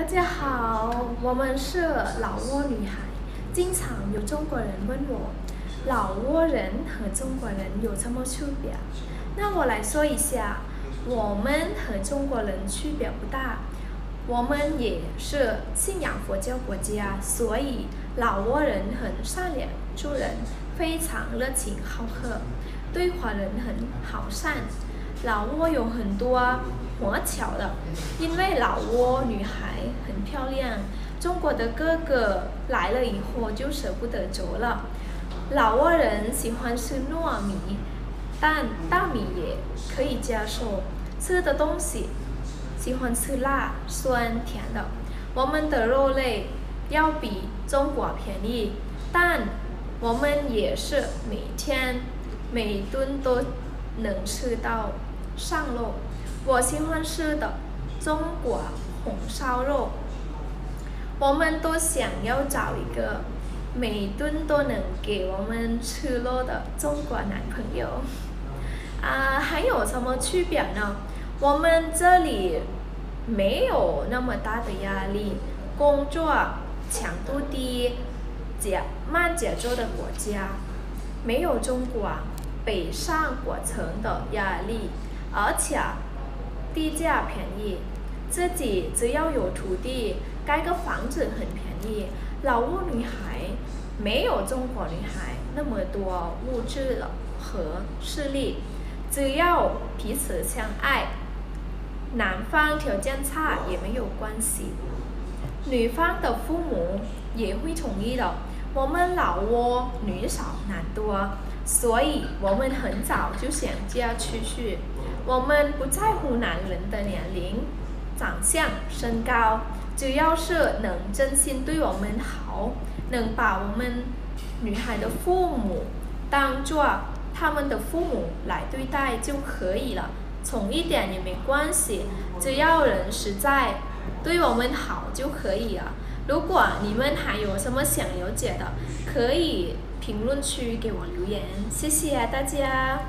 大家好，我们是老挝女孩。经常有中国人问我，老挝人和中国人有什么区别？那我来说一下，我们和中国人区别不大。我们也是信仰佛教国家，所以老挝人很善良，助人非常热情好客，对华人很好善。老挝有很多华侨的，因为老挝女孩很漂亮，中国的哥哥来了以后就舍不得走了。老挝人喜欢吃糯米，但大米也可以接受。吃的东西喜欢吃辣、酸、甜的。我们的肉类要比中国便宜，但我们也是每天每顿都能吃到。上肉，我喜欢吃的中国红烧肉。我们都想要找一个每顿都能给我们吃肉的中国男朋友。啊，还有什么区别呢？我们这里没有那么大的压力，工作强度低，节慢节奏的国家，没有中国北上广深的压力。而且地价便宜，自己只要有土地，盖个房子很便宜。老挝女孩没有中国女孩那么多物质和势力，只要彼此相爱，男方条件差也没有关系，女方的父母也会同意的。我们老挝女少男多，所以我们很早就想嫁出去。我们不在乎男人的年龄、长相、身高，只要是能真心对我们好，能把我们女孩的父母当做他们的父母来对待就可以了。宠一点也没关系，只要人实在，对我们好就可以了。如果你们还有什么想了解的，可以评论区给我留言，谢谢大家。